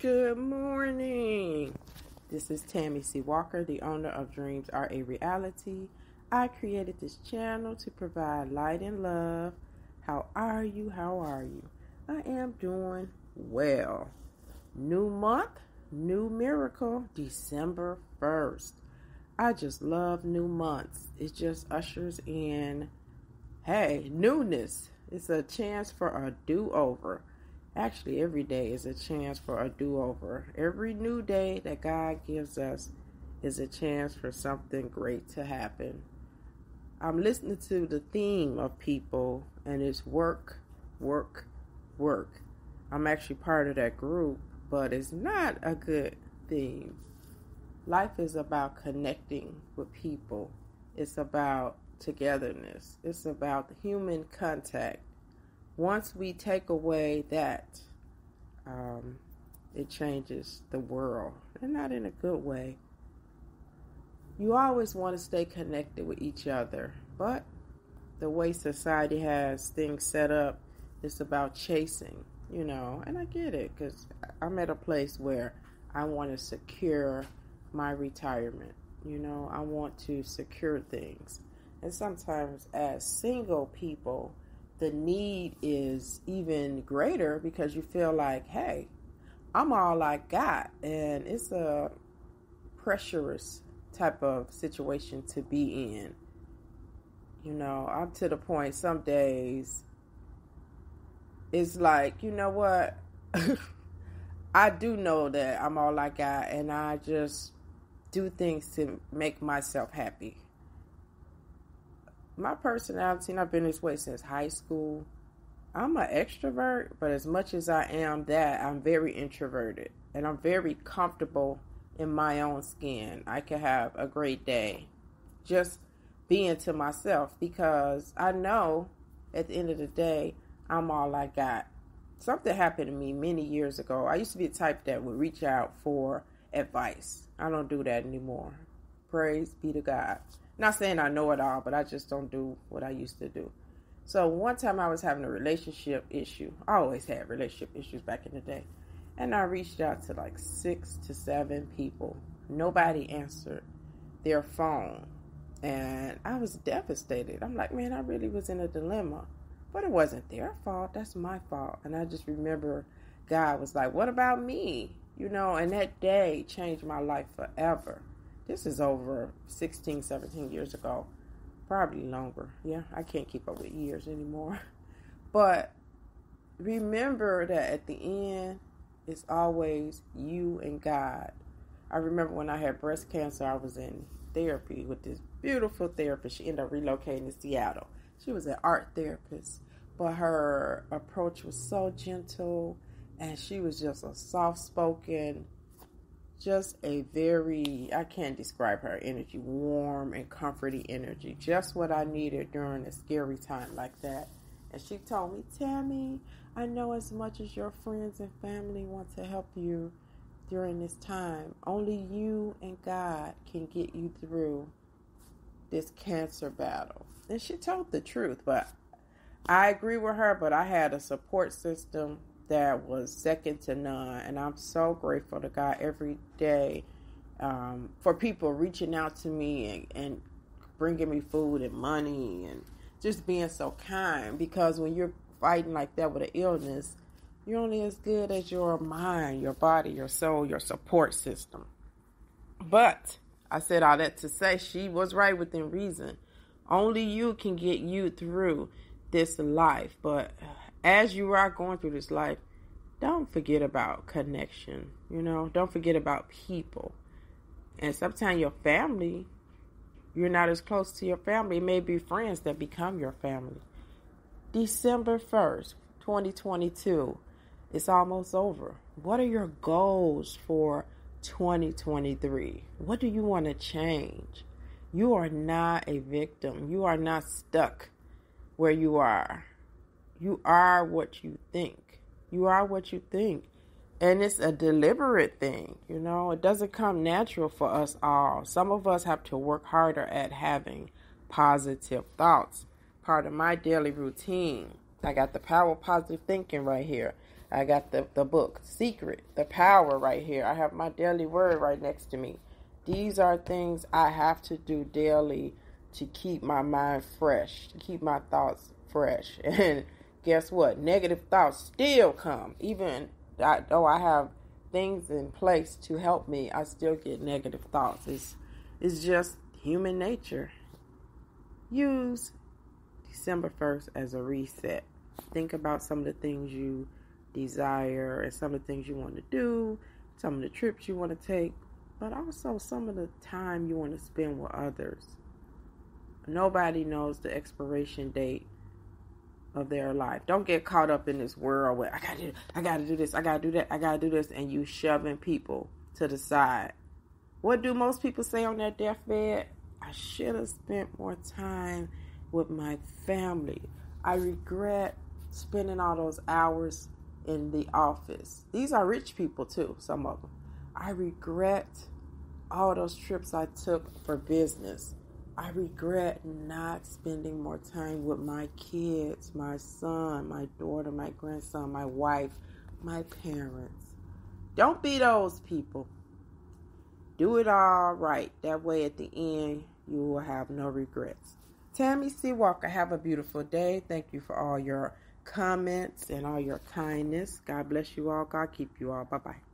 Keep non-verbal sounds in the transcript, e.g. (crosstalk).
Good morning. This is Tammy C. Walker, the owner of Dreams Are a Reality. I created this channel to provide light and love. How are you? How are you? I am doing well. New month, new miracle, December 1st. I just love new months. It just ushers in, hey, newness. It's a chance for a do over. Actually, every day is a chance for a do over. Every new day that God gives us is a chance for something great to happen. I'm listening to the theme of people, and it's work, work, work. I'm actually part of that group, but it's not a good theme. Life is about connecting with people, it's about togetherness, it's about human contact once we take away that, um, it changes the world, and not in a good way. You always want to stay connected with each other, but the way society has things set up, it's about chasing, you know, and I get it because I'm at a place where I want to secure my retirement. You know, I want to secure things. And sometimes, as single people, the need is even greater because you feel like, hey, I'm all I got. And it's a pressurous type of situation to be in. You know, I'm to the point some days it's like, you know what? (laughs) I do know that I'm all I got, and I just do things to make myself happy my personality, and I've been this way since high school. I'm an extrovert, but as much as I am that, I'm very introverted and I'm very comfortable in my own skin. I can have a great day just being to myself because I know at the end of the day, I'm all I got. Something happened to me many years ago. I used to be the type that would reach out for advice. I don't do that anymore. Praise be to God. Not saying I know it all, but I just don't do what I used to do. So one time I was having a relationship issue. I always had relationship issues back in the day. And I reached out to like six to seven people. Nobody answered their phone. And I was devastated. I'm like, man, I really was in a dilemma. But it wasn't their fault. That's my fault. And I just remember God was like, what about me? You know, and that day changed my life forever. This is over 16, 17 years ago. Probably longer. Yeah, I can't keep up with years anymore. (laughs) But remember that at the end, it's always you and God. I remember when I had breast cancer, I was in therapy with this beautiful therapist. She ended up relocating to Seattle. She was an art therapist, but her approach was so gentle and she was just a soft spoken, just a very I can't describe her energy, warm and comforting energy. Just what I needed during a scary time like that. And she told me, Tammy, I know as much as your friends and family want to help you during this time, only you and God can get you through this cancer battle. And she told the truth, but I agree with her, but I had a support system that was second to none. And I'm so grateful to God every day um, for people reaching out to me and, and bringing me food and money and just being so kind. Because when you're fighting like that with an illness, you're only as good as your mind, your body, your soul, your support system. But I said all that to say she was right within reason. Only you can get you through this life. But as you are going through this life, don't forget about connection. You know, don't forget about people. And sometimes your family, you're not as close to your family. It may be friends that become your family. December 1st, 2022, it's almost over. What are your goals for 2023? What do you want to change? You are not a victim. You are not stuck where you are. You are what you think. You are what you think. And it's a deliberate thing, you know, it doesn't come natural for us all. Some of us have to work harder at having positive thoughts. Part of my daily routine. I got the power of positive thinking right here. I got the, the book, Secret, The Power, right here. I have my daily word right next to me. These are things I have to do daily to keep my mind fresh, to keep my thoughts fresh. (laughs) And guess what? Negative thoughts still come. Even though I have things in place to help me, I still get negative thoughts. It's, it's just human nature. Use December 1st as a reset. Think about some of the things you desire and some of the things you want to do, some of the trips you want to take, but also some of the time you want to spend with others. Nobody knows the expiration date of their life. Don't get caught up in this world where I gotta do, I gotta do this, I gotta do that, I gotta do this, and you shoving people to the side. What do most people say on their deathbed? I should have spent more time with my family. I regret spending all those hours in the office. These are rich people too, some of them. I regret all those trips I took for business. I regret not spending more time with my kids, my son, my daughter, my grandson, my wife, my parents. Don't be those people. Do it all right. That way, at the end, you will have no regrets. Tammy C. Walker, have a beautiful day. Thank you for all your comments and all your kindness. God bless you all. God keep you all. Bye bye.